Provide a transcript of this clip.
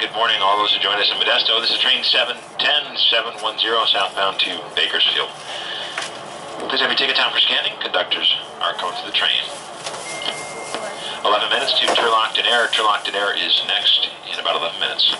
Good morning, all those who join us in Modesto. This is train 710 710 southbound to Bakersfield. Please have your ticket time for scanning. Conductors are coming to the train. 11 minutes to Turlock-Denair. Turlockton Air is next in about 11 minutes.